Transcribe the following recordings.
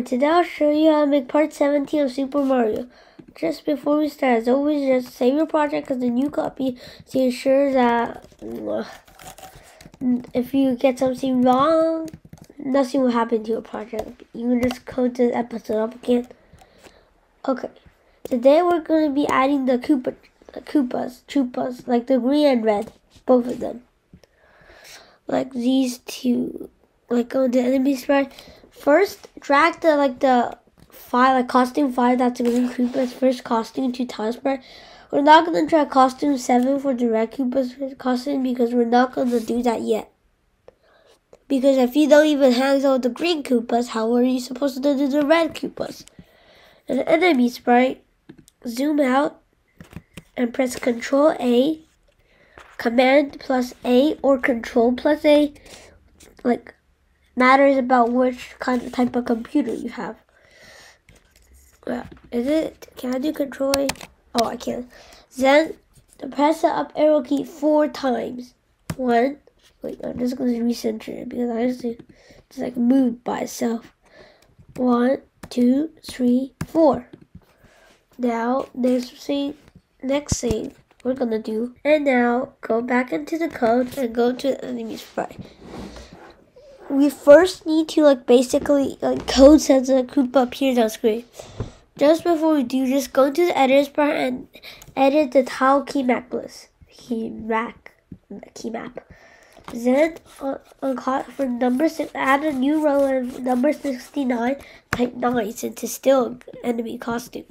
9-year-old. Today I'll show you how to make part 17 of Super Mario. Just before we start, as always, just save your project as a new copy to ensure that uh, if you get something wrong, nothing will happen to your project. You can just code the episode up again. Okay, today we're going to be adding the Koopa, Koopas, Chupas, like the green and red, both of them. Like these two like on the enemy sprite. First, drag the like the five like costume five that's a green Koopa's first costume to spread. We're not gonna try costume seven for the red Koopa's first costume because we're not gonna do that yet. Because if you don't even handle the green Koopas, how are you supposed to do the red Koopas? And enemy sprite, zoom out and press Control A, Command plus A or Control plus A, like matters about which kind of type of computer you have. Well, is it? Can I do Control A? Oh, I can. Then press the up arrow key four times. One. Wait, I'm just gonna recenter it because I just just like move by itself. One, two, three, four. Now next thing, next thing we're gonna do, and now go back into the code and go to the enemy sprite we first need to like basically like code says the Koopa appears on screen. Just before we do, just go to the editors part and edit the tile key map list. Key map, key map. Then on, on for number six, add a new row of number sixty nine. Type nine since it's still enemy costume.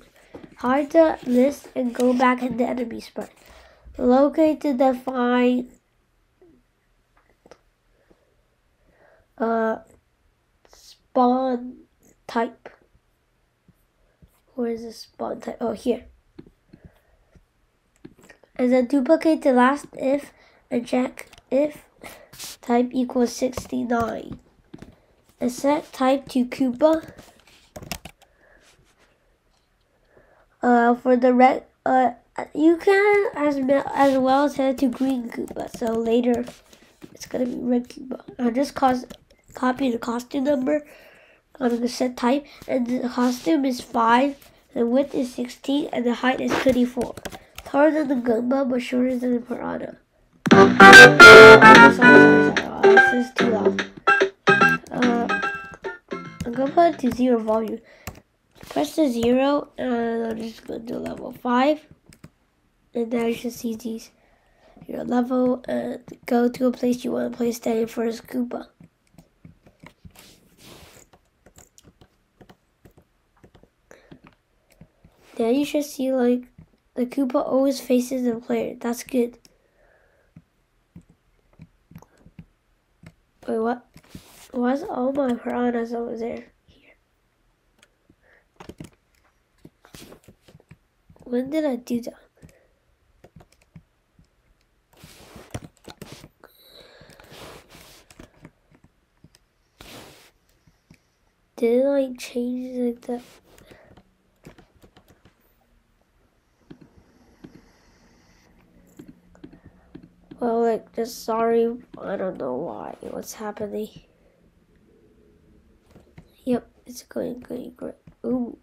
Hide the list and go back in the enemy spot. Locate the define uh, spawn type. Where is the spawn type? Oh, here. And then duplicate the last if and check if type equals 69. And set type to Koopa. Uh, for the red, uh, you can as, as well set it to green Koopa. So later, it's gonna be red Koopa. I'll just cause copy the costume number. I'm gonna set type, and the costume is 5, the width is 16, and the height is 24. Taller than the Goomba, but shorter than the Piranha. loud. Uh, I'm gonna put it to zero volume. Press the zero, and I'm just gonna do level 5. And now you should see these. Your level, and go to a place you want to play standing for a Koopa. Now you should see like the Koopa always faces the player. That's good. Wait, what? Why's all my piranhas over there? Here. When did I do that? Did it like change like that? Well, like, just sorry. I don't know why. What's happening? Yep, it's going going great. Ooh.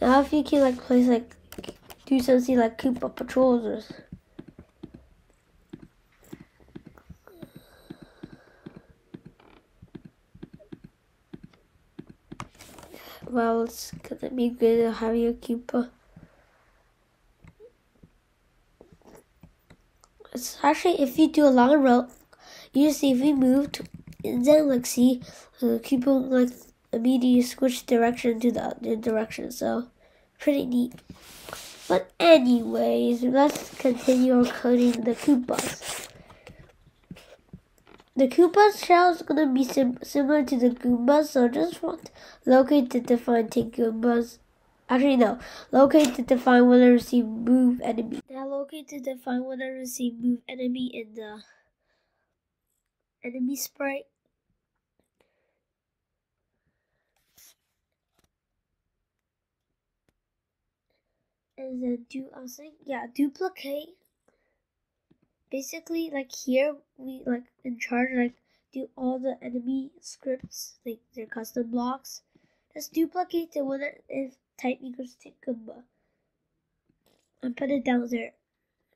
Now if you can like place like do something like Koopa patrols or Well, it's gonna be good to have your Koopa. Actually if you do a long row, you see if we moved, and then like see, uh, keep on like immediately switch direction to the other direction. So pretty neat. But anyways, let's continue coding the Koopas. the Koopa's shell is gonna be sim similar to the Goombas, so just want locate to define take Goombas. Actually, no. Locate to define when I receive move enemy. Now locate to define when I receive move enemy in the enemy sprite. And then do I think yeah duplicate. Basically, like here we like in charge like do all the enemy scripts like their custom blocks. Just duplicate the one if type equals to Goomba. And put it down there.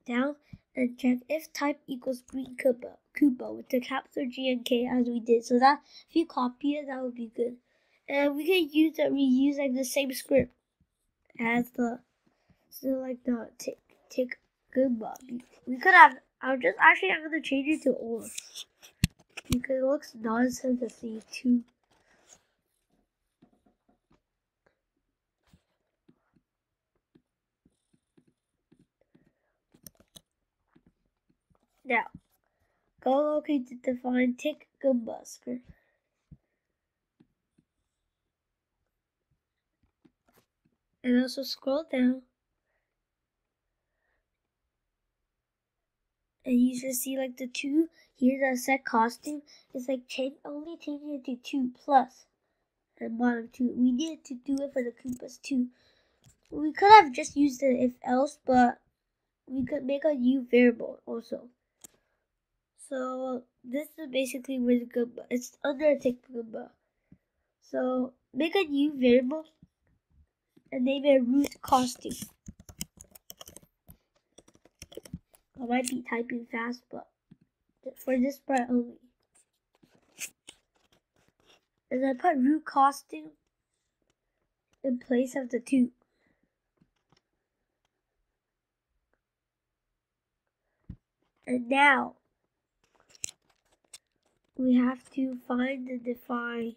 Down and check if type equals green Koopa, Koopa with the capital G and K as we did. So that if you copy it, that would be good. And we can use that reuse like the same script as the so like the tick tick Goomba. We could have. I'm just actually I'm gonna change it to or because it looks nonsense to see two Now, go locate to define tick Goombusker. And also scroll down. And you should see like the two here that set costume is like change only changing it to two plus and bottom two. We needed to do it for the Koopas too. We could have just used it if else, but we could make a new variable also. So this is basically with Goomba. It's under a tick Goomba. So make a new variable and name it root costume. I might be typing fast, but for this part only. And I put root costume in place of the two. And now we have to find and define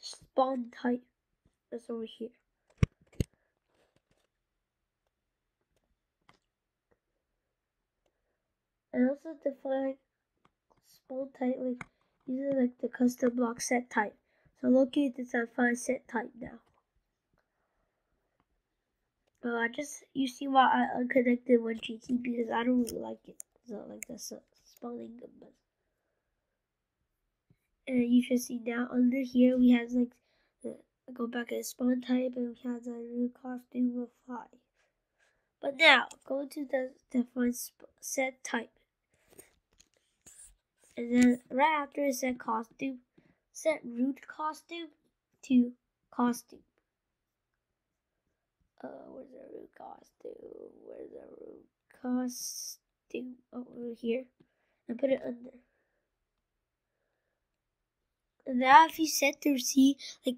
spawn type that's over here. And also define spawn type like using like the custom block set type. So locate this and find set type now. But I just you see why I unconnected one GT because I don't really like it. It's not like the spawning but and you should see now under here we have like the go back and spawn type and we have the new costume of five. But now go to the define set type. And then right after set costume, set root costume to costume. Uh, where's the root costume? Where's the root costume? Oh, over here. And put it under. And now if you set to see, like,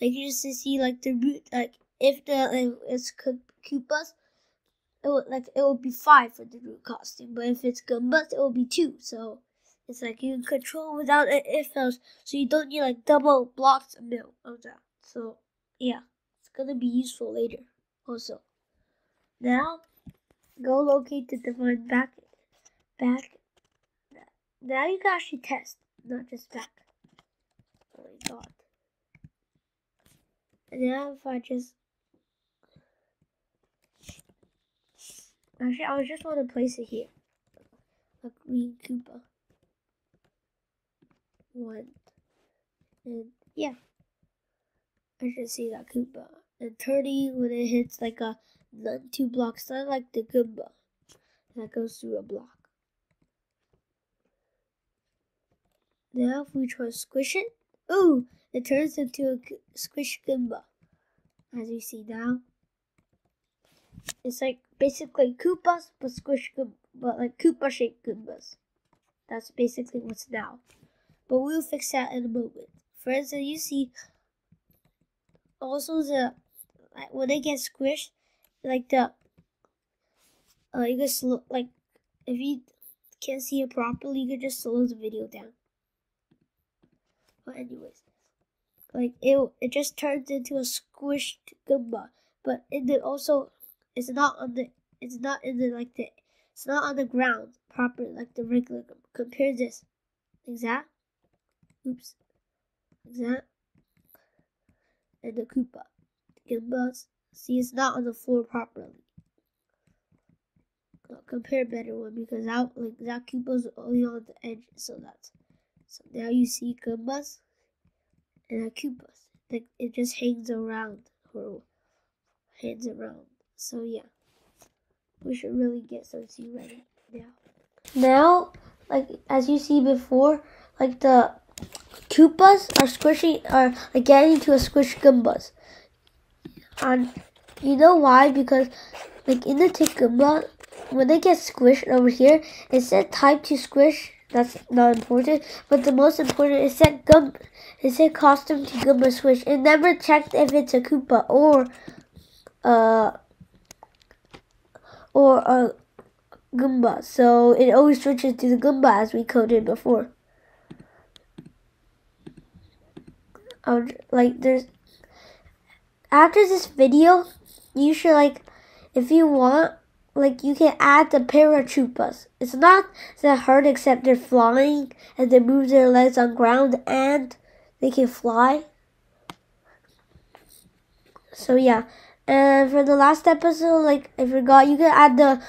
like you just see, like, the root, like, if the, like, it's Koopas, it will, like, it will be five for the root costume. But if it's Goombas, it will be two. So, it's like you can control without it, if else, so you don't need, like, double blocks of milk of that. So, yeah, it's gonna be useful later also. Now, go locate the define back, back. Now you can actually test, not just back. Oh my god. And now if I just, actually I just want to place it here. A green Koopa. One. And yeah. I should see that Koopa and 30 when it hits like a two blocks, not like the Goomba that goes through a block. Now if we try to squish it, ooh, it turns into a squish Goomba. As you see now. It's like basically Koopas, but squish Goomba, but like Koopa shaped Goombas. That's basically what's now. But we'll fix that in a moment. Friends, as you see also the like when they get squished, like the uh, you can slow like if you can't see it properly, you can just slow the video down. But anyways, like it it just turns into a squished Goomba, but it also it's not on the it's not in the like the It's not on the ground properly like the regular Goomba. Compare this. Like that. Oops. Like that. And the Koopa. The Goombas. See, it's not on the floor properly. I'll compare better one because that like that Koopa's only on the edge, so that's so now you see Goombas and a Koopas. Like it just hangs around or hangs around. So yeah. We should really get Sophie ready now. Now, like as you see before, like the Koopas are squishing are like getting to a squish Goombas. And you know why? Because like in the Tick Goomba, when they get squished over here, it said time to squish. That's not important. But the most important is said gum it said costume to Goomba squish. It never checked if it's a Koopa or uh or a Goomba. So it always switches to the Goomba as we coded before. Like there's after this video, you should like if you want like you can add the paratroopas. It's not that hard except they're flying and they move their legs on ground and they can fly. So yeah. And for the last episode, like I forgot, you can add the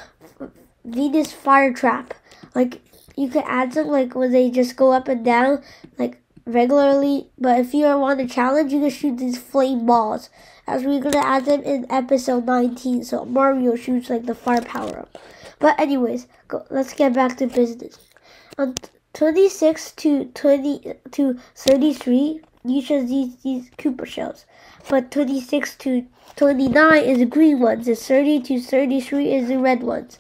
Venus fire trap. Like you can add some like when they just go up and down, like regularly. But if you want a challenge, you can shoot these flame balls as we're gonna add them in episode 19. So Mario shoots like the fire power up. But anyways, go, let's get back to business. On 26 to 20 to 33, you should these these Koopa shells. But 26 to 29 is the green ones. And 30 to 33 is the red ones.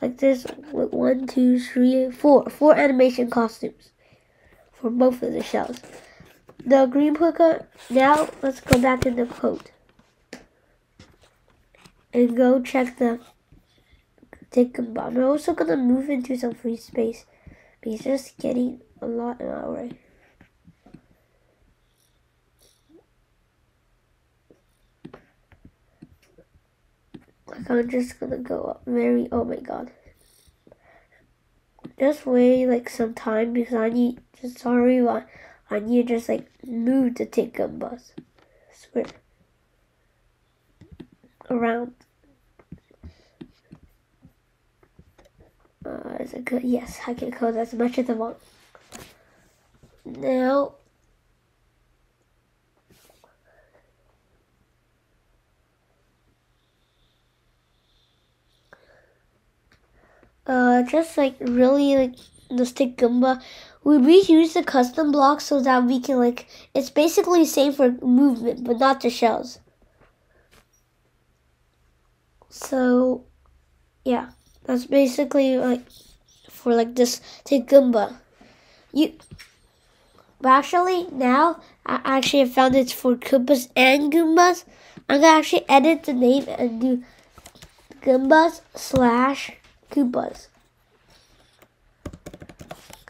Like this, one, two, three, four, four animation costumes for both of the shells the green Koopa. Now let's go back in the coat. and go check the take a bomb. We're also gonna move into some free space because just getting a lot in our way. Like I'm just gonna go up very oh my god. Just wait like some time because I need just sorry why and you just like move the ticket bus. Swear. Around. Uh, is it good? Yes, I can code as much as I want. Now, uh, just like really like the stick Goomba. We reuse the custom blocks so that we can like it's basically same for movement but not the shells. So yeah that's basically like for like this stick Goomba. You but actually now I actually found it's for Koopas and Goombas. I'm gonna actually edit the name and do Goombas slash Koopas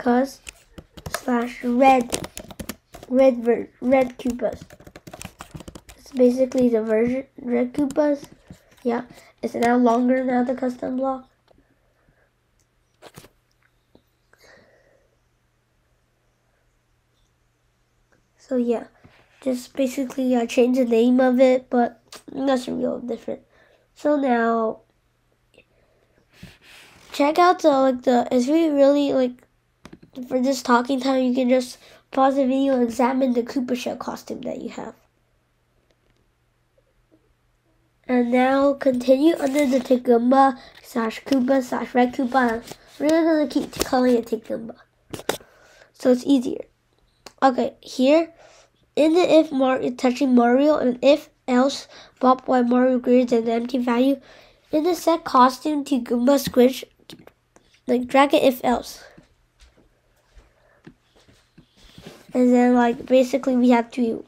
cause slash red red ver red Koopas. It's basically the version red Koopas. Yeah, it's now longer now the custom block. So yeah, just basically uh, I changed the name of it, but nothing real different. So now check out the like the is we really like for this talking time, you can just pause the video and examine the Koopa Shell costume that you have. And now continue under the Tick slash Koopa slash Red Koopa. We're gonna keep calling it Tick So it's easier. Okay, here in the if Mario touching Mario and if else Bob while Mario than the empty value, in the set costume to Goomba Squish, like drag it if else. And then like basically we have to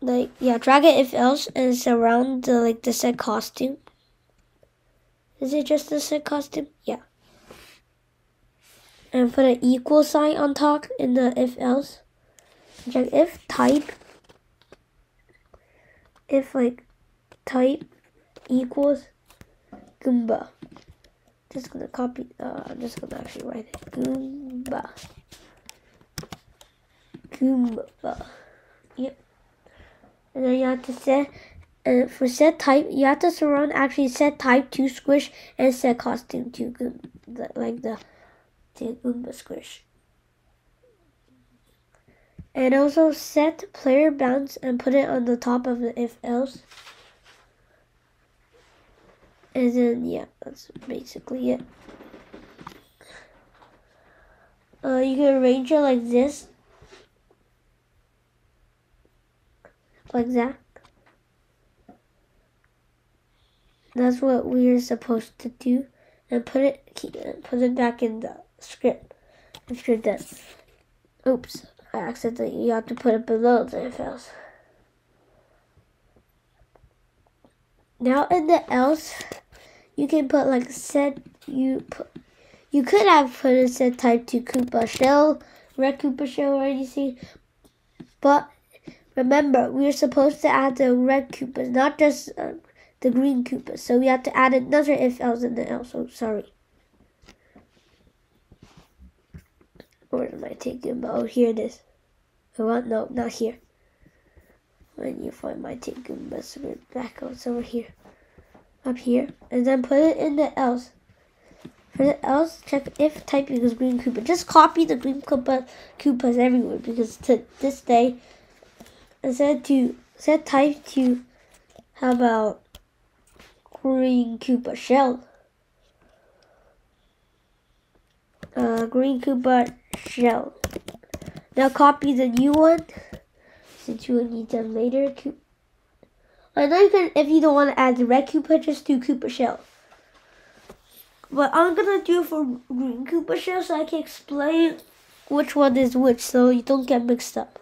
like yeah drag it if else and surround the like the set costume is it just the set costume yeah and put an equal sign on top in the if else check if type if like type equals Goomba. Just gonna copy. Uh, I'm just gonna actually write it. Goomba. Goomba. Yep. And then you have to set. And for set type, you have to surround actually set type to squish and set costume to Goomba, like the Goomba squish. And also set player bounce and put it on the top of the if else. And then yeah, that's basically it. Uh, you can arrange it like this. Like that. That's what we're supposed to do. And put it keep it, put it back in the script if you're done. Oops, I accidentally you have to put it below the else. Now in the else, you can put like set you put, you could have put a set type to Koopa shell, red Koopa shell or anything, but remember we are supposed to add the red Koopas, not just uh, the green Koopas. So we have to add another if else in the else. So sorry. Where am I taking? Oh, here it is. Oh, well, no, not here. When you find my taking bus back out, it's over here. Up here. And then put it in the else. For the else, check if type equals green Koopa. Just copy the green Koopa Koopas everywhere because to this day, instead to set type to how about green Koopa shell? Uh, green Koopa shell. Now copy the new one since you will need them later. I know you can, if you don't want to add the red Koopa, just do Koopa shell. But I'm gonna do for green Koopa shell so I can explain which one is which so you don't get mixed up.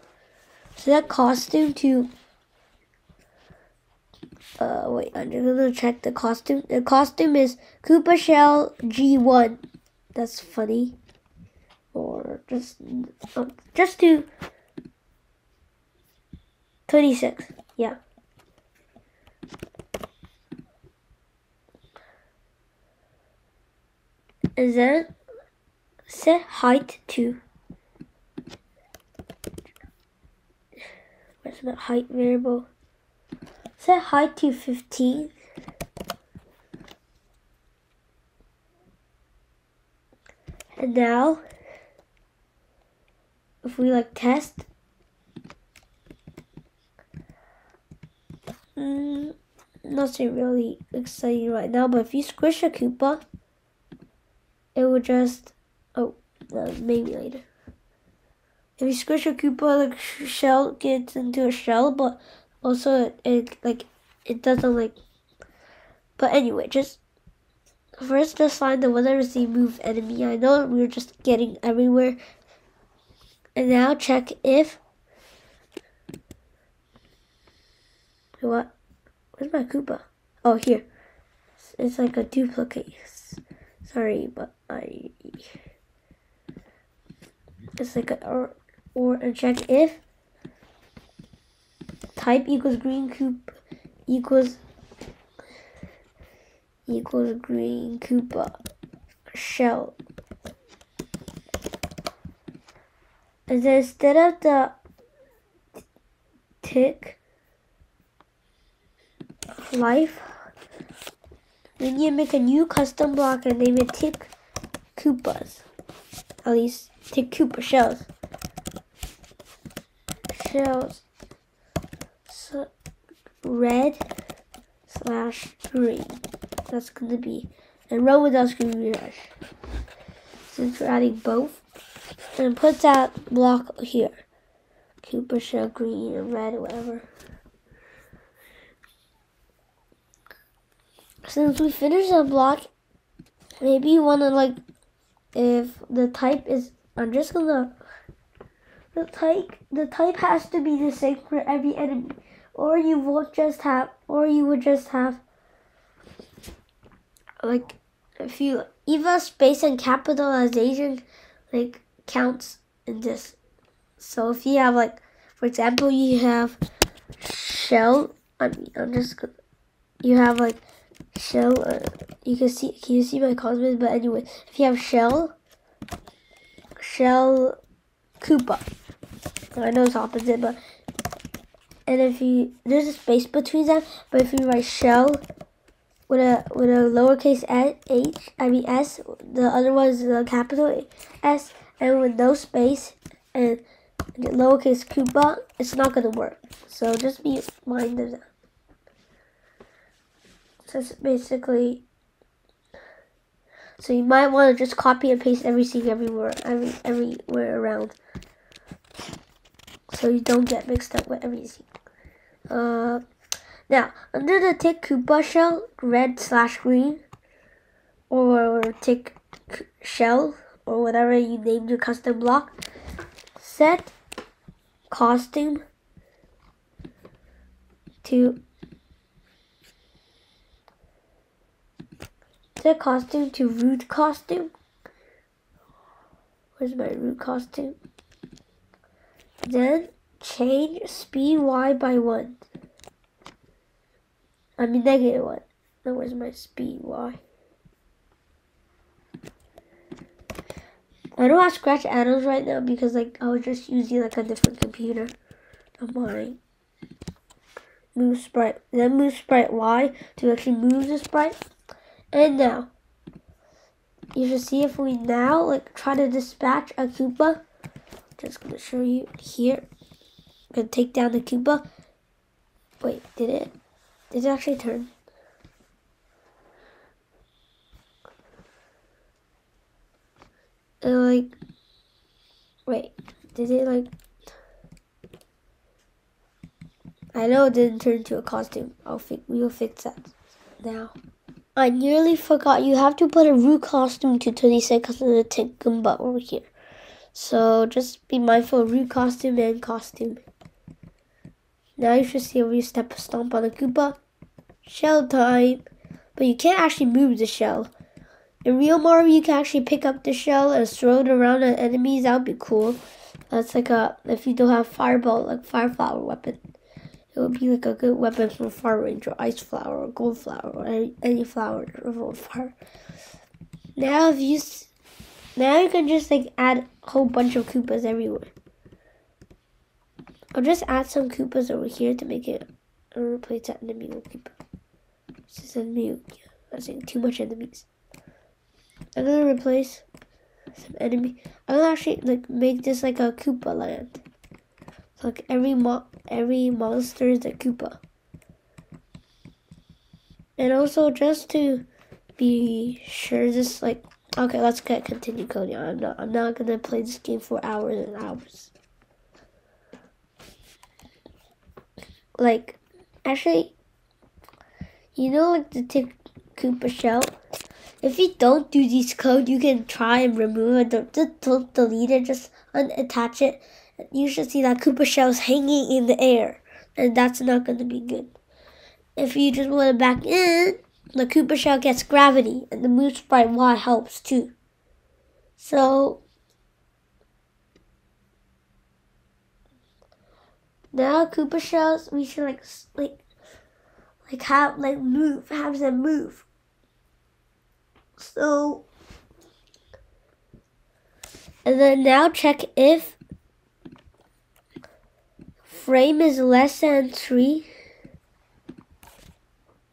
So that costume to uh wait, I'm just gonna check the costume. The costume is Koopa Shell G1. That's funny. Or just um, just do 26. Yeah. And then set height to where's the height variable? Set height to 15. And now if we like test mm, nothing really exciting right now but if you squish a Koopa it will just oh uh, maybe later if you squish a Koopa the shell gets into a shell but also it, it like it doesn't like but anyway just first just find the weather see move enemy. I know we are just getting everywhere. And now check if what where's my Koopa? Oh here. It's like a duplicate. Sorry but I it's like a or and check if type equals green Koopa equals equals green Koopa shell. And then instead of the tick life, we need to make a new custom block and name it tick Koopas. At least tick Koopa shells. So, red slash green that's going to be. And run without screen rush. Since we're adding both. And put that block here. Koopa shell green and red whatever. Since we finished the block, maybe you want to like, if the type is, I'm just gonna, the type, the type has to be the same for every enemy. Or you won't just have, or you would just have like if you even space and capitalization like counts in this. So if you have like, for example, you have shell. I mean, I'm just gonna, you have like shell. Uh, you can see. Can you see my comments? But anyway, if you have shell, shell, Koopa. I know it's opposite, but and if you there's a space between them, but if you write shell with a with a lowercase h, I mean s, the other one is a capital S, and with no space and lowercase Koopa, it's not gonna work. So just be minded of that. So it's basically so you might want to just copy and paste everything everywhere, every everywhere around, so you don't get mixed up with everything. Uh, now under the tick Koopa shell, red slash green, or tick shell, or whatever you named your custom block, set costume to set costume to root costume. Where's my root costume? Then change speed Y by one. I mean negative one. Now where's my speed Y? I don't have scratch add-ons right now because like I was just using like a different computer of mine. Move sprite. Then move sprite Y to actually move the sprite. And now you should see if we now like try to dispatch a Koopa. Just gonna show you here. I'm gonna take down the Koopa. Wait, did it? Did it actually turn? Uh, like, wait, did it like? I know it didn't turn into a costume. I'll fix. We'll fix that now. I nearly forgot. You have to put a root costume to 20 seconds of the tick Goomba over here. So just be mindful of root costume and costume. Now you should see every step stomp on the Koopa. Shell time. But you can't actually move the shell. In real Mario, you can actually pick up the shell and throw it around at enemies. That would be cool. That's like a, if you don't have fireball, like fire flower weapon. It would be like a good weapon for Fire Ranger, Ice Flower, or Gold Flower, or any, any flower of fire. Now if you, now you can just like add a whole bunch of Koopas everywhere. I'll just add some Koopas over here to make it, I'll replace that enemy with Koopa. This is I'm saying too much enemies. I'm gonna replace some enemy. I'm gonna actually like make this like a Koopa land. So like every mo every monster is a Koopa. And also just to be sure this like okay, let's get continue coding. I'm not I'm not gonna play this game for hours and hours. Like actually you know like the tick Koopa shell? If you don't do these code, you can try and remove it. Don't, don't delete it, just unattach it. You should see that Koopa shell's hanging in the air, and that's not to be good. If you just put it back in, the Koopa shell gets gravity, and the move sprite Y helps too. So, now Koopa shells, we should like, like, like have, like move, have them move. So, and then now check if frame is less than 3.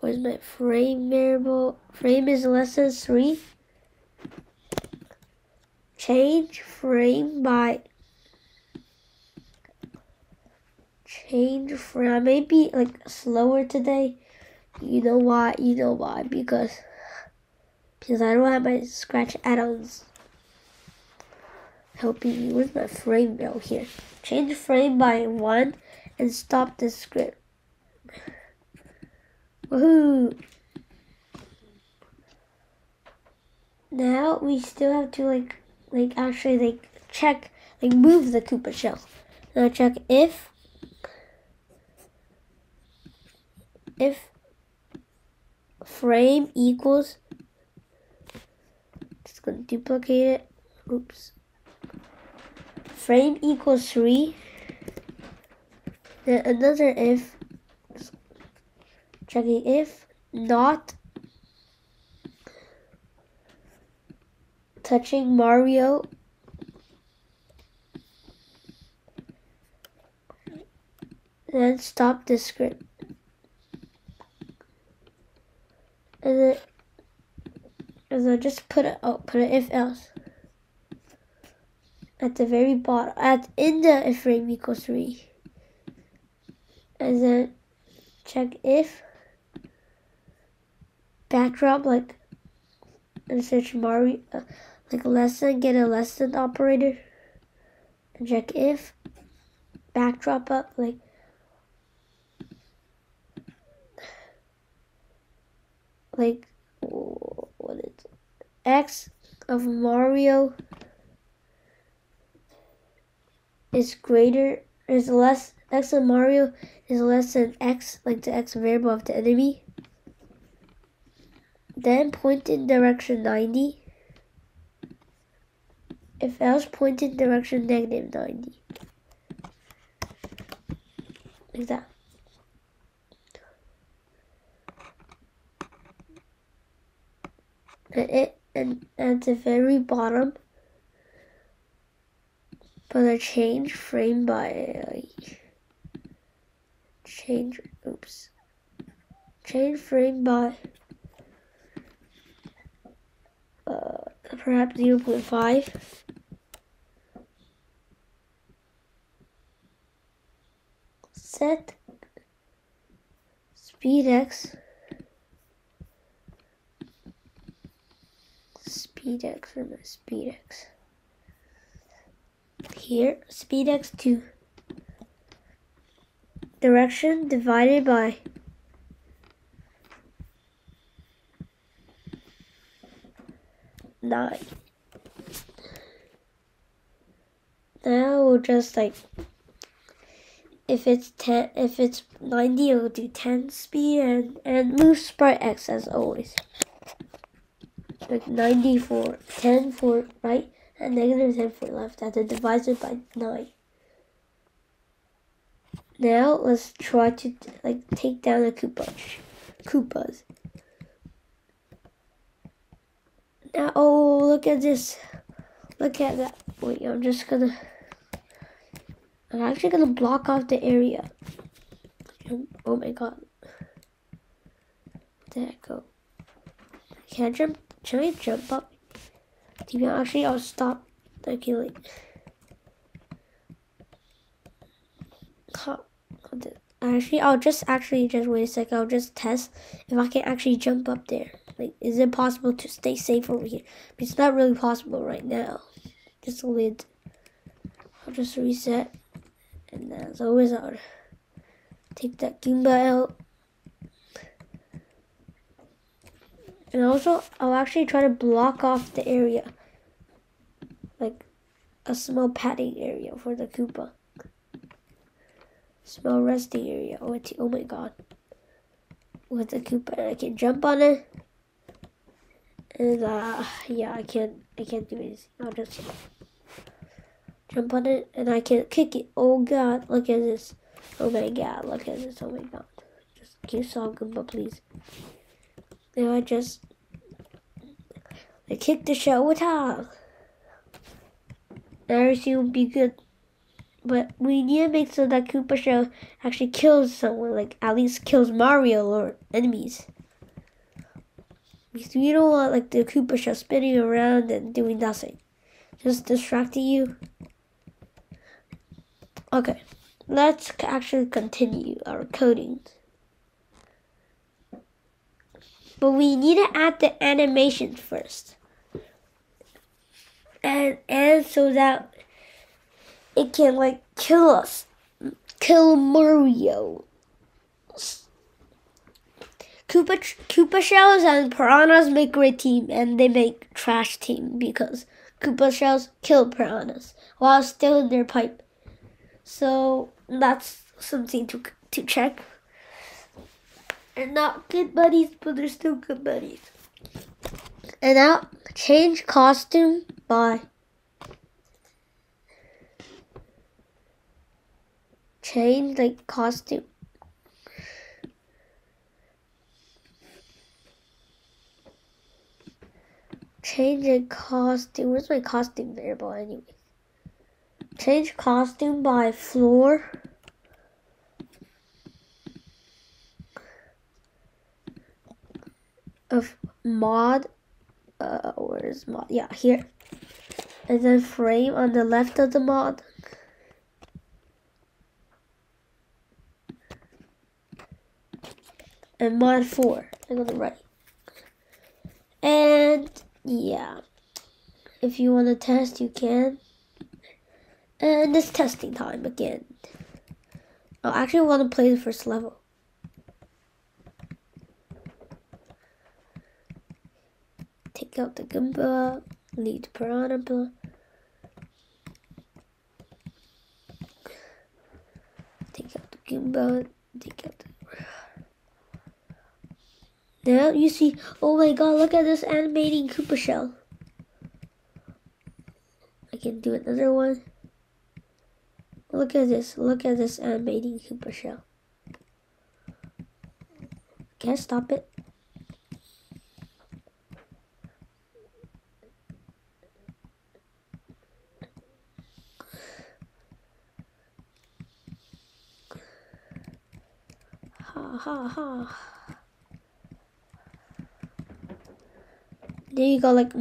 Where's my frame variable? Frame is less than 3. Change frame by change frame. I may be like slower today. You know why? You know why? Because because I don't have my scratch add-ons helping me. Where's my frame now here? Change frame by one and stop the script. Woohoo! Now we still have to like like actually like check like move the Koopa shell. Now check if if frame equals just to duplicate it. Oops. Frame equals 3. Then another if checking if not touching Mario then stop the script. And then and then just put it oh put an if else. At the very bottom at in the if frame equals three. And then check if backdrop like search Mario uh, like less than get a less than operator and check if backdrop up like like what is? X of Mario is greater is less X of Mario is less than X like the X variable of the enemy then point in direction 90. If else, point in direction negative 90. Like that. And, it, and at the very bottom, put a change frame by change, oops, change frame by uh, perhaps 0 0.5. Set. Speed x. Speed x for my speed x. Here speed x to direction divided by nine. Now we'll just like if it's ten if it's ninety it'll do ten speed and and move sprite X as always. Like ninety for ten for right and negative ten for left and then divided by nine. Now let's try to like take down the Koopa Koopas. Now, oh, look at this. Look at that. Wait, I'm just gonna. I'm actually gonna block off the area. Oh my god. There I go. Can I jump? Can I jump up? Do you Actually, I'll stop the killing. Actually, I'll just actually just wait a second. I'll just test if I can actually jump up there. Like, is it possible to stay safe over here? But it's not really possible right now. Just a lid. I'll just reset. And as always, I'll take that Goomba out. And also, I'll actually try to block off the area. Like, a small padding area for the Koopa. Small resting area. Oh, oh my god. With the Koopa, I can jump on it. And uh, yeah, I can't, I can't do anything. I'll just jump on it and I can't kick it. Oh god, look at this. Oh my god, look at this. Oh my god. Just keep talking, but please. Now I just, I kick the shell with her. Everything will be good. But we need to make sure that Koopa Shell actually kills someone, like at least kills Mario or enemies. Because you don't want like the Koopa shell spinning around and doing nothing. Just distracting you. Okay, let's actually continue our coding. But we need to add the animation first. And and so that it can like kill us. Kill Mario. Koopa, Koopa shells and piranhas make great team, and they make trash team because Koopa shells kill piranhas while still in their pipe. So that's something to to check. And not good buddies, but they're still good buddies. And now change costume by change like costume change a costume. Where's my costume variable anyway? Change costume by floor. Of mod. Uh, where is mod? Yeah, here. And then frame on the left of the mod. And mod 4 and on the right. And yeah, if you want to test, you can. And it's testing time again. I actually want to play the first level. Take out the Goomba, lead the Piranha. Take out the Goomba, take out the now you see, oh my god, look at this animating Koopa shell. I can do another one. Look at this, look at this animating Koopa shell. Can't stop it. Ha ha ha. There you go, like,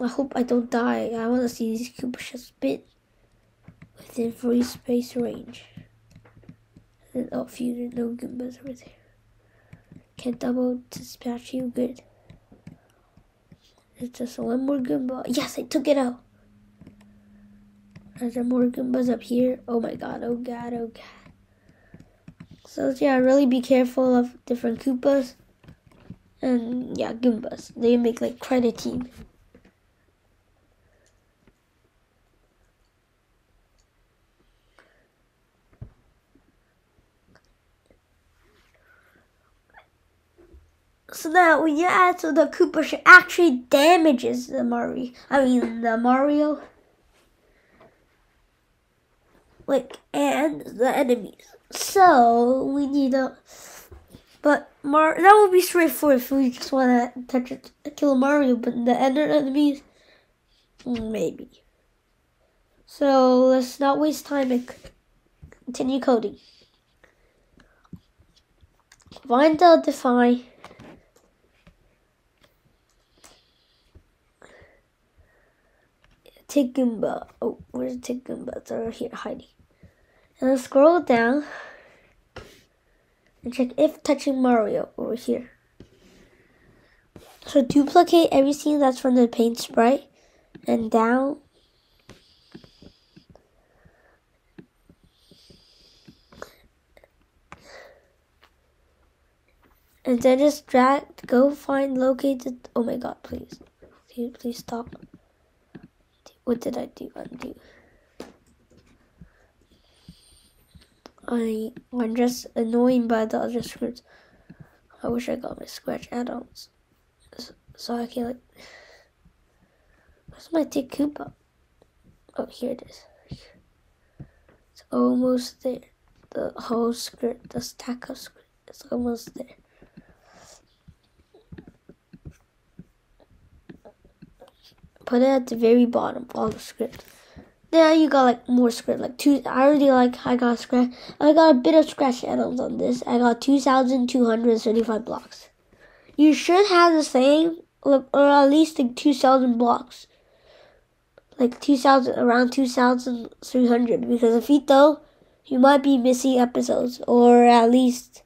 I hope I don't die. I want to see these Koopa shells spin within free space range. And, oh, few no Goombas over there. Can double dispatch you, good. There's just one more Goomba. Yes, I took it out. Are there more Goombas up here? Oh my god, oh god, oh god. So yeah, really be careful of different Koopas and yeah, Goombas. They make like team. So that when you add to the Koopa actually damages the Mario. I mean the Mario. Like and the enemies. So we need a but Mar that would be straightforward if we just want to touch it, kill Mario, but the other enemies, maybe. So let's not waste time and continue coding. Find the define. Tick Goomba. Oh, where's Tick Goomba? Over here hiding. And scroll down and check if touching Mario over here. So duplicate everything that's from the paint sprite and down. And then just drag, go find, locate the, oh my god, please. Please, please stop. What did I do? Undo. I, I'm just annoyed by the other scripts. I wish I got my scratch add-ons. So I can like... Where's my Tick Koopa? Oh, here it is. It's almost there. The whole script, the stack of script, it's almost there. Put it at the very bottom, all the script. Now you got like more scratch, like two. I already like I got scratch. I got a bit of scratch add-ons on this. I got two thousand two hundred thirty-five blocks. You should have the same, or at least like two thousand blocks. Like two thousand, around two thousand three hundred. Because if you don't, you might be missing episodes, or at least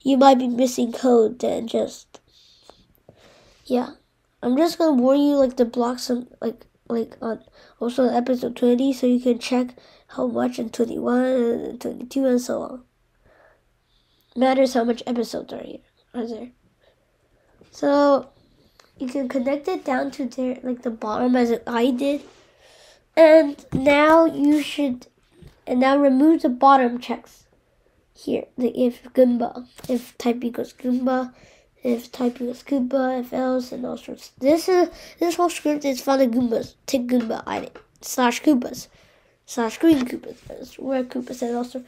you might be missing code. Then just yeah, I'm just gonna warn you like the blocks, like like on also episode 20 so you can check how much in 21 and 22 and so on. Matters how much episodes are here are there. So you can connect it down to there like the bottom as I did. And now you should and now remove the bottom checks here. The if Goomba. If type equals Goomba if type equals Koopa, if else, and all sorts. This is this whole script is for the Goombas. Take Goomba I slash Koopas slash green. That's where Koopas and also.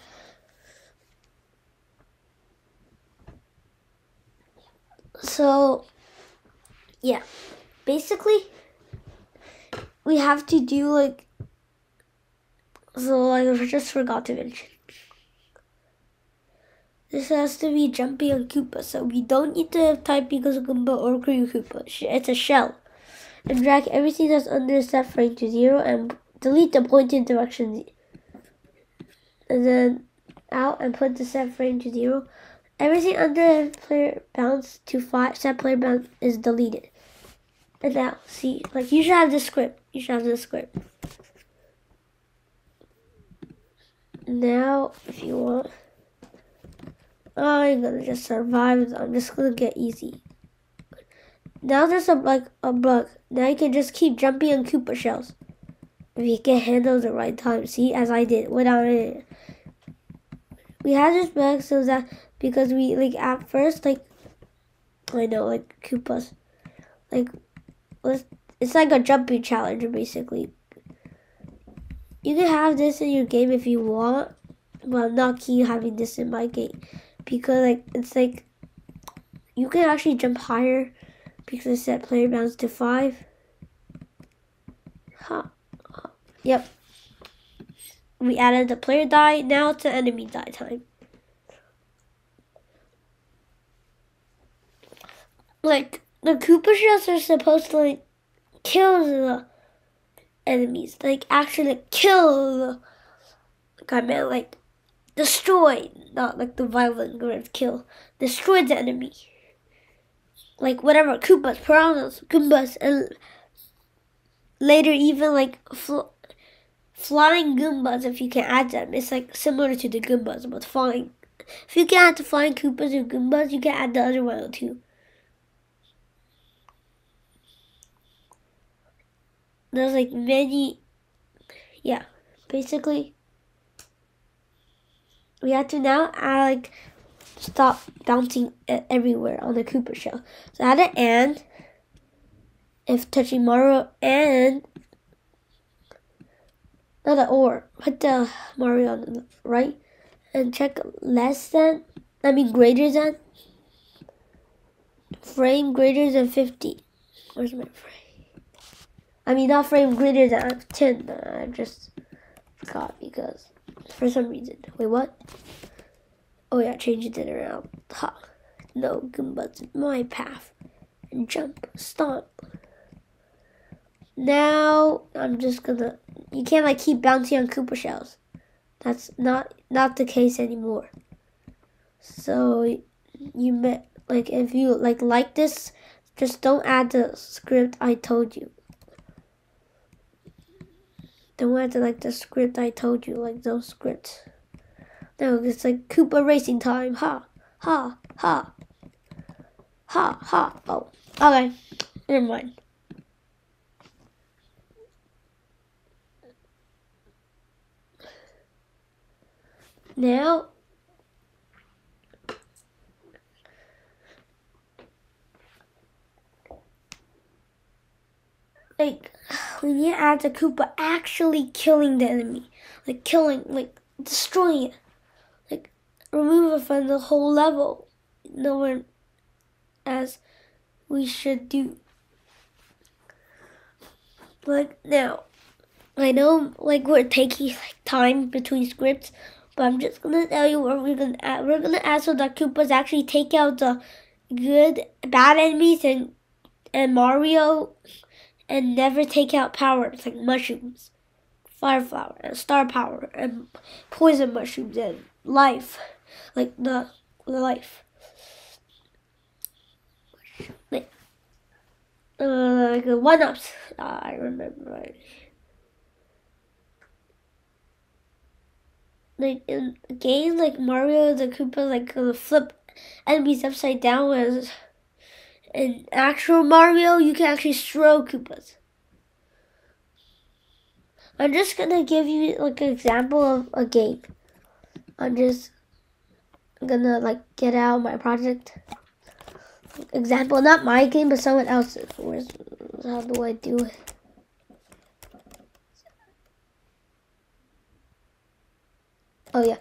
So, yeah, basically, we have to do like so like I just forgot to mention. This has to be jumping on Koopa, so we don't need to type because Goomba or Crew Koopa. It's a shell. And drag everything that's under set frame to zero and delete the pointing direction. And then out and put the set frame to zero. Everything under player bounce to five set player bounce is deleted. And now see like you should have the script. You should have the script. now if you want Oh, I'm gonna just survive. I'm just gonna get easy. Now there's a like a bug. Now you can just keep jumping on Koopa shells. If you can handle the right time. See as I did without it. We had this bug so that because we like at first like I know like Koopas like it's like a jumping challenge basically. You can have this in your game if you want, but I'm not keen having this in my game because like it's like you can actually jump higher because I set player bounds to five. Huh. Yep. We added the player die. Now to enemy die time. Like the Koopa shells are supposed to like kill the enemies. Like actually kill. Like I meant like destroy, not like the violent of kill. Destroy the enemy. Like whatever Koopas, Piranhas, Goombas, and later even like fl flying Goombas if you can add them. It's like similar to the Goombas but flying. If you can add the flying Koopas and Goombas, you can add the other one too. there's like many yeah basically we have to now add like stop bouncing everywhere on the Koopa shell so add an and if touching Mario and not an or put the Mario on the right and check less than I mean greater than frame greater than 50 where's my frame I mean, not frame greater than 10. I just forgot because for some reason. Wait, what? Oh yeah, changed it around. Ha. No, Goomba's my path. And jump, stomp. Now I'm just gonna. You can't like keep bouncing on Koopa shells. That's not not the case anymore. So you met like if you like like this, just don't add the script I told you. Don't have to like the script I told you, like those scripts. No, it's like Koopa racing time. Ha, ha, ha. Ha, ha. Oh, okay. Never mind. Now, like we need to add the Koopa actually killing the enemy. Like killing, like destroying it. Like remove it from the whole level. No one as we should do. Like now, I know like we're taking like time between scripts, but I'm just gonna tell you what we're gonna add. We're gonna add so that Koopas actually take out the good bad enemies and and Mario and never take out powers like mushrooms, fire flower, and star power, and poison mushrooms, and life, like the, the life. Like, uh, like the one ups. Uh, I remember right. Like in games like Mario, the Koopa like flip enemies upside down with in actual Mario, you can actually throw Koopas. I'm just gonna give you like an example of a game. I'm just gonna like get out my project example, not my game, but someone else's. Where's how do I do it? Oh yeah.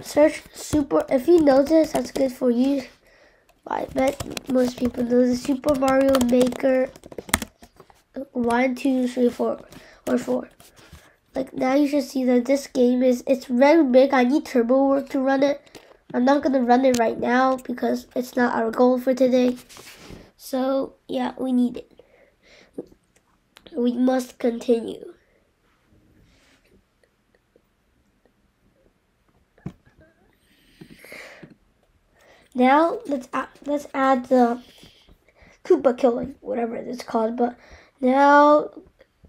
Search super. If you know this, that's good for you. I bet most people know the Super Mario Maker one, two, three, four, or four. Like now you should see that this game is it's very big. I need TurboWarp to run it. I'm not gonna run it right now because it's not our goal for today. So yeah, we need it. We must continue. Now let's add, let's add the Koopa killing, whatever it's called. But now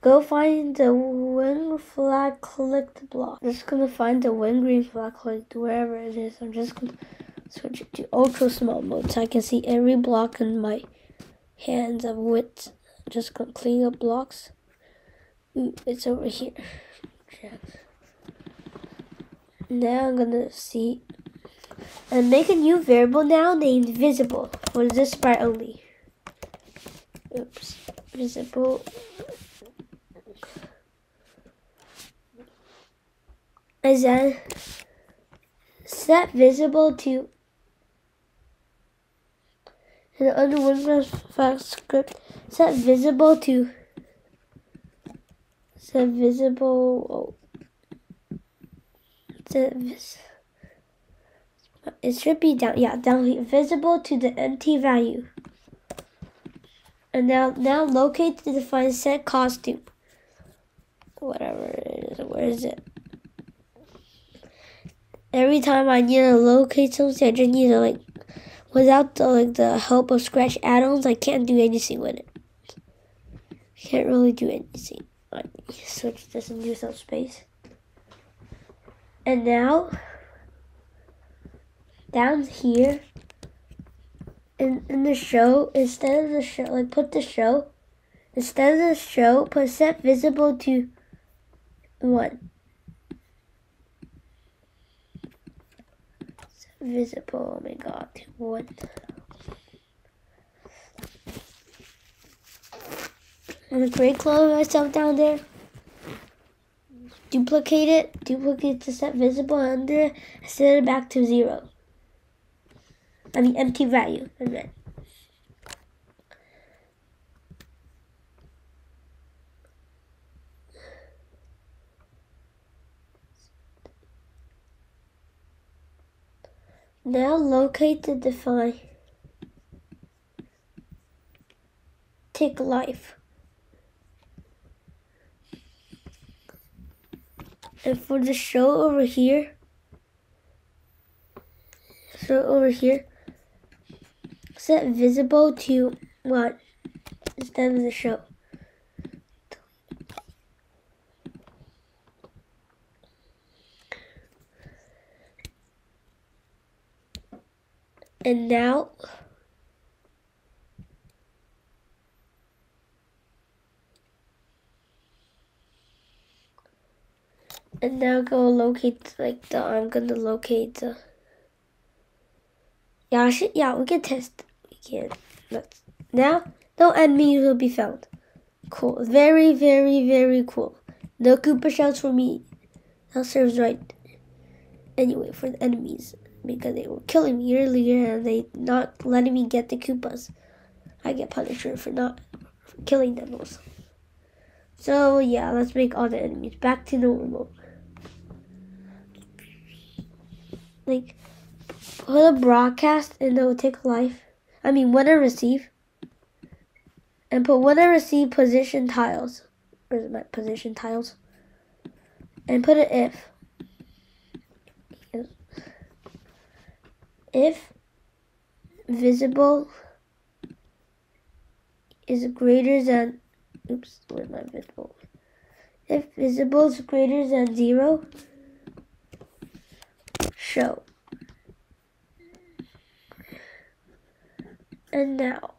go find the wing flag clicked block. I'm just gonna find the wing green flag clicked wherever it is. I'm just gonna switch it to ultra small mode so I can see every block in my hands of width. Just gonna clean up blocks. Ooh, it's over here. Now I'm gonna see and make a new variable now named visible for this part only. Oops, visible. And then set visible to and under file script set visible to set visible oh, set vis it should be down yeah down here visible to the empty value. And now now locate to define set costume. Whatever it is where is it? Every time I need to locate something I just need to like without the like the help of scratch add-ons I can't do anything with it. Can't really do anything. I switch this and use some space. And now down here in, in the show, instead of the show, like put the show, instead of the show, put set visible to one. Set visible, oh my god, to one. I'm gonna create clone myself down there. Duplicate it, duplicate the set visible under, set it back to zero. I mean empty value. I. Now locate the define tick life. And for the show over here, show over here, set visible to what instead of the show. And now and now go locate like the I'm gonna locate the yeah I should yeah we can test Let's, now, no enemies will be found. Cool. Very, very, very cool. No Koopa shells for me. That serves right. Anyway, for the enemies. Because they were killing me earlier and they not letting me get the Koopas. I get punished for not for killing them also. So yeah, let's make all the enemies back to normal. Like put a broadcast and it will take life. I mean when I receive and put when I receive position tiles. Where's my position tiles? And put an if. If visible is greater than oops, where's my visible? If visible is greater than zero, show. And now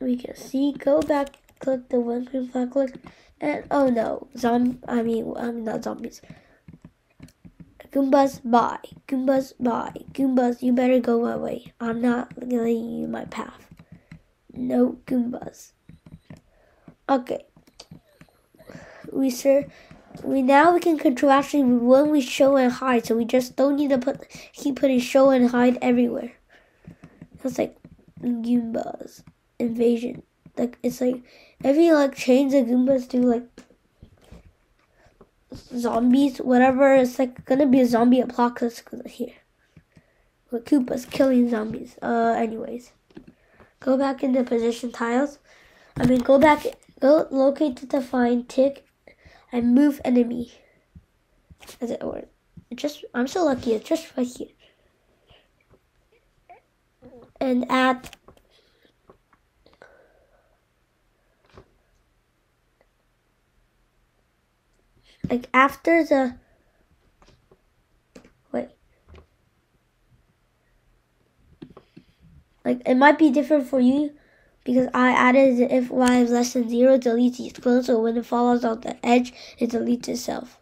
we can see, go back, click the one green flag, click, and oh no, zombie, I mean, I mean not zombies. Goombas, bye. Goombas, bye. Goombas, you better go away. I'm not letting you my path. No Goombas. Okay. We sir, we now we can control actually when we show and hide, so we just don't need to put keep putting show and hide everywhere. It's like Goombas. Invasion. like it's like if you like change the Goombas to like zombies, whatever, it's like gonna be a zombie apocalypse here. With Koopas killing zombies. Uh, anyways, go back into position tiles. I mean, go back, go locate to define tick, and move enemy. As it were, just I'm so lucky. It's just right here. And add like after the wait like it might be different for you because I added the if y is less than zero deletes each clone so when it follows off the edge it deletes itself.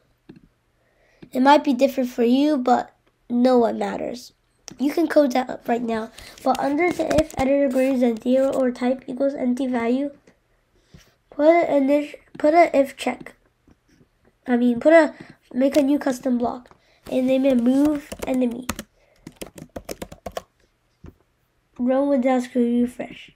It might be different for you but no one matters. You can code that up right now. But under the if editor greater than zero or type equals empty value, put an put a if check. I mean, put a make a new custom block and name it move enemy. Run without screen refresh.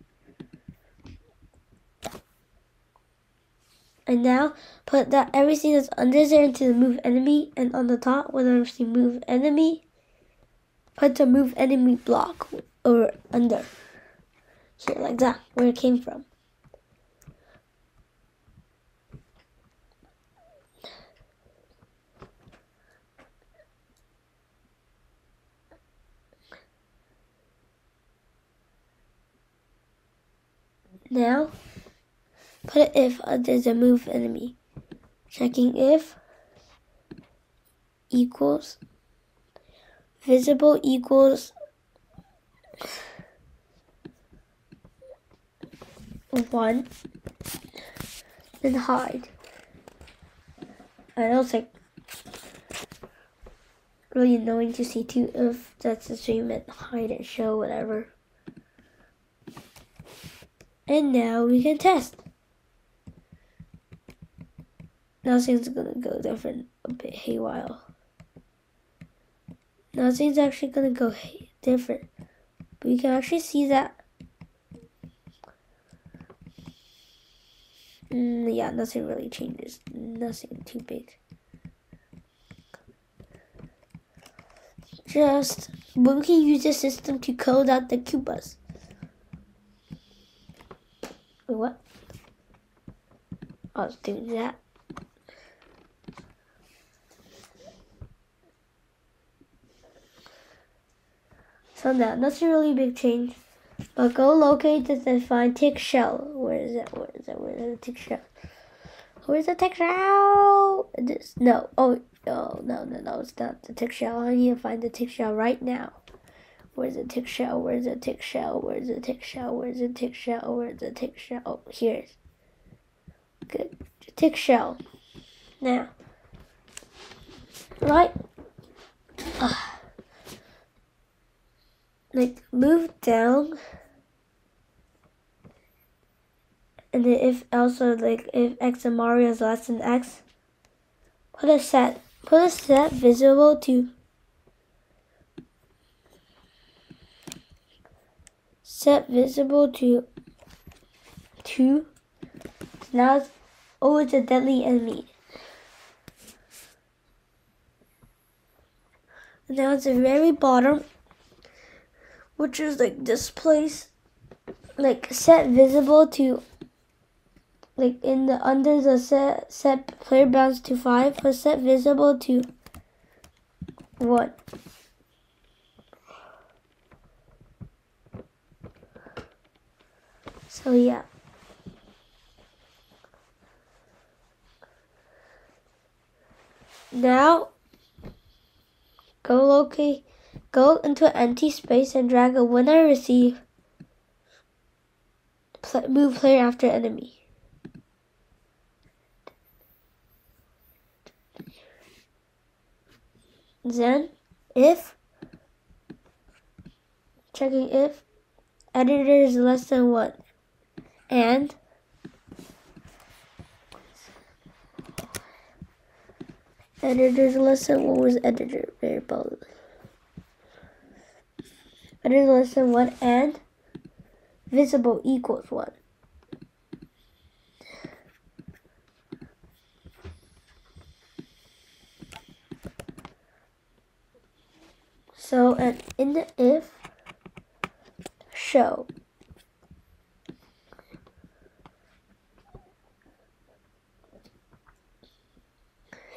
And now put that everything that's under there into the move enemy and on the top where there's the move enemy, put the move enemy block or under. Here like that, where it came from. Now, put if there's a move enemy. Checking if equals visible equals one, then hide. I it's like really annoying to see two if that's the same as hide and show whatever. And now we can test. Nothing's gonna go different a bit haywire. Nothing's actually gonna go different. But you can actually see that. Mm, yeah, nothing really changes. Nothing too big. Just, but we can use this system to code out the. Wait, what? I was doing that. So now, that's a really big change. But go locate this and find tick shell. Where is it? Where is it? Where is the tick shell? Where's the tick shell? This, no. Oh, oh, no, no, no. It's not the tick shell. I need to find the tick shell right now. Where's the tick shell? Where's the tick shell? Where's the tick shell? Where's the tick shell? Where's the tick shell? Oh, here it is. Good. Tick shell. Now. Right. Uh, like, move down. And if also, like, if x and Mario is less than x, put a set. Put a set visible to set visible to 2. Now it's, oh, it's a deadly enemy. now it's the very bottom, which is like this place, like set visible to, like in the under the set set player bounds to five, but set visible to one. So yeah. Now, go locate, go into empty space and drag a winner receive, play, move player after enemy. Then, if, checking if, editor is less than 1 and editor is less than what was editor variable that is less than 1 and visible equals 1. So, and in the if show,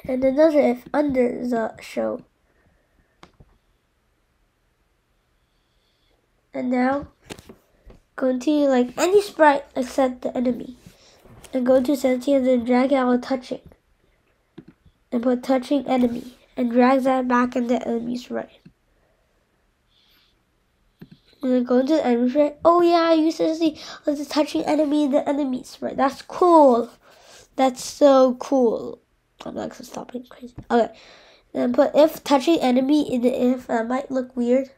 and another if under the show. And now, to like any sprite except the enemy. And go to setting and drag out touching. And put touching enemy. And drag that back in the enemy sprite. And then go into the enemy sprite. Oh yeah, I used to the touching enemy in the enemy sprite. That's cool. That's so cool. I'm not gonna stop being crazy. Okay. Then put if touching enemy in the if. That might look weird.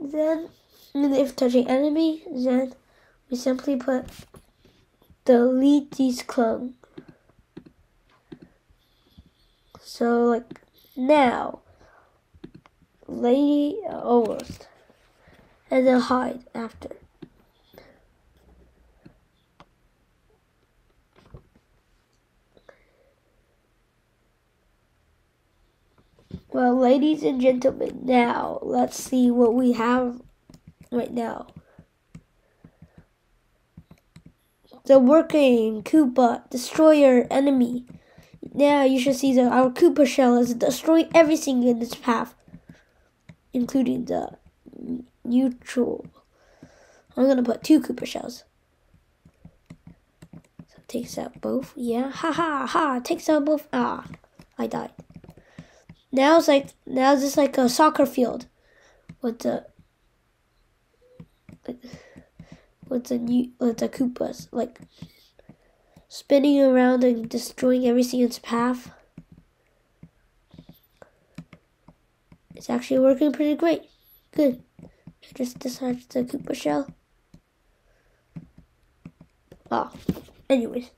Then, if touching enemy, then we simply put delete these clone. So, like, now, lady, almost, and then hide after. Well, ladies and gentlemen, now let's see what we have right now. The working Koopa destroyer enemy. Now you should see that our Koopa shell is destroying everything in its path, including the neutral. I'm gonna put two Koopa shells. So takes out both. Yeah, ha ha ha. Takes out both. Ah, I died. Now it's like now it's just like a soccer field with the with the new with the Koopas like spinning around and destroying everything in its path. It's actually working pretty great. Good. I just discharged the Koopa shell. Oh, anyways.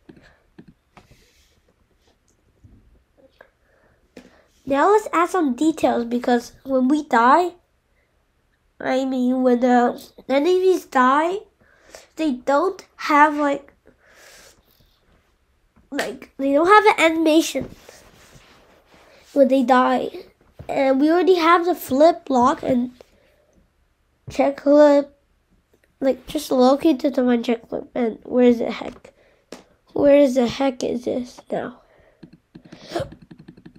Now let's add some details because when we die, I mean when the enemies die, they don't have like like they don't have an animation when they die. And we already have the flip block and check flip like just locate the one check flip and where's the heck? Where is the heck is this now?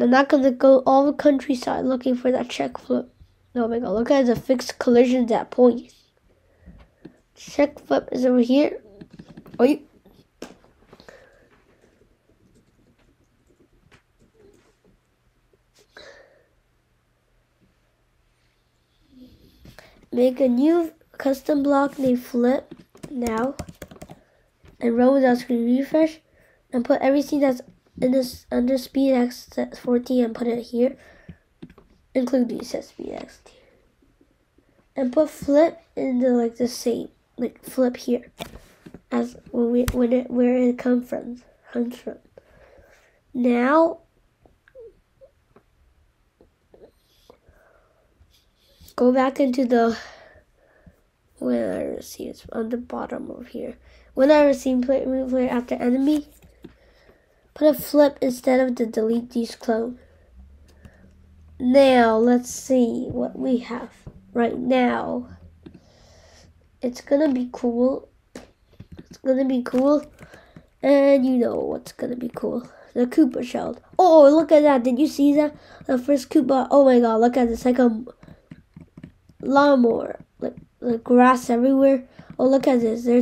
I'm not gonna go all the countryside looking for that check flip. Oh my god, look at the fixed collisions at point. Check flip is over here. You. Make a new custom block named flip now and run without screen refresh and put everything that's in this under speed x 14 and put it here. Including set speed x and put flip into like the same like flip here. As when we when it where it comes from comes from. Now go back into the when I receive on the bottom of here. When I receive play move player after enemy Put a flip instead of the delete these clone. Now, let's see what we have right now. It's gonna be cool. It's gonna be cool. And you know what's gonna be cool. The Koopa shell. Oh, look at that. Did you see that? The first Koopa. Oh my god, look at this. Like a lawnmower. Like, like grass everywhere. Oh, look at this. There,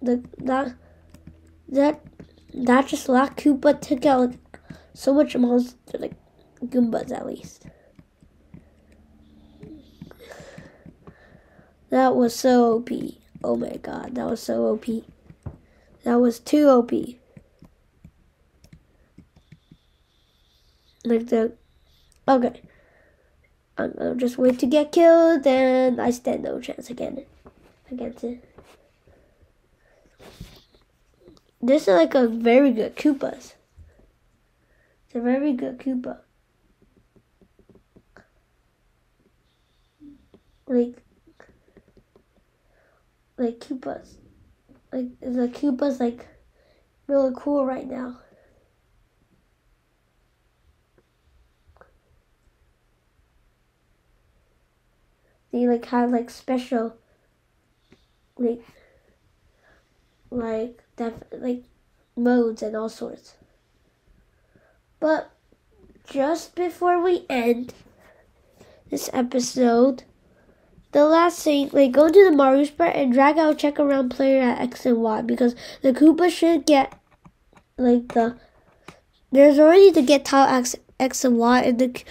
the, that, that that just last Koopa took out like so much monster like Goombas at least. That was so OP. Oh my god, that was so OP. That was too OP. Like the okay. I'm gonna just wait to get killed and I stand no chance again against it. This is like a very good Koopas. It's a very good Koopa. Like, like Koopas. like the Koopa's like really cool right now. They like have like special like like def like modes and all sorts. But just before we end this episode, the last thing, like go to the Mario sprite and drag out check around player at X and Y because the Koopa should get like the there's already the get tile X X and Y in the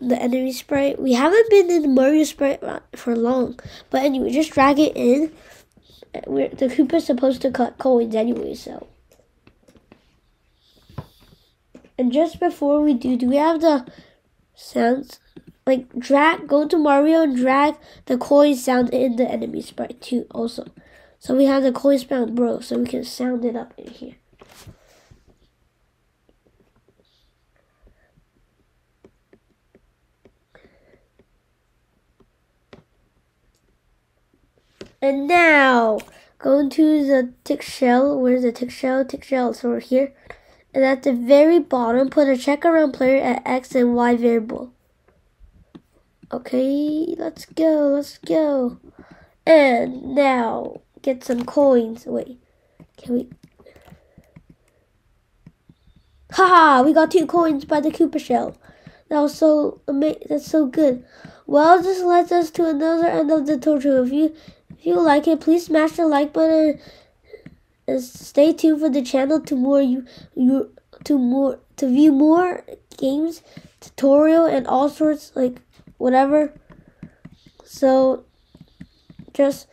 the enemy sprite. We haven't been in the Mario sprite for long, but anyway, just drag it in. We're, the Koopa's supposed to cut coins anyway, so. And just before we do, do we have the sounds? Like drag, go to Mario and drag the coin sound in the enemy sprite too also. So we have the coin sound bro, so we can sound it up in here. And now, go to the tick shell. Where's the tick shell? Tick shell is over here. And at the very bottom, put a check around player at X and Y variable. Okay, let's go, let's go. And now, get some coins. Wait, can we? Haha, we got two coins by the Koopa shell. That was so amazing. That's so good. Well, this leads us to another end of the tutorial. If you if you like it, please smash the like button. And stay tuned for the channel to more you you to more to view more games, tutorial and all sorts like whatever. So just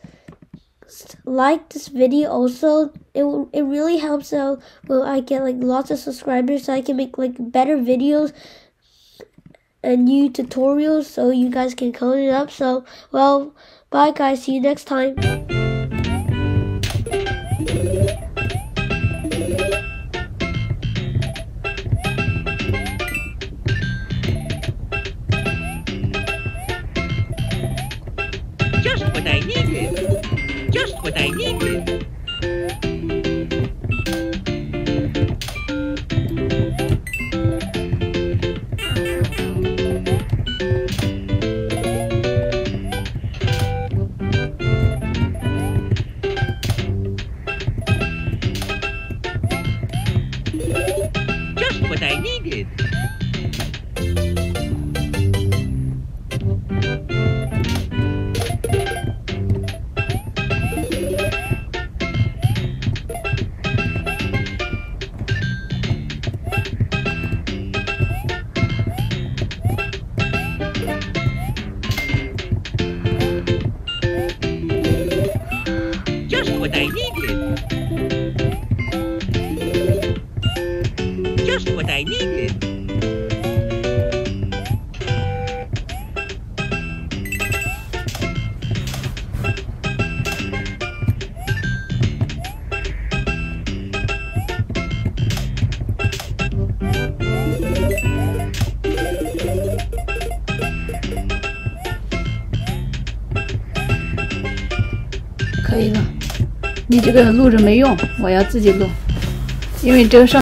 like this video also. It it really helps out. When I get like lots of subscribers so I can make like better videos and new tutorials so you guys can code it up. So well bye guys. See you next time 你这个录着没用，我要自己录，因为这个上。”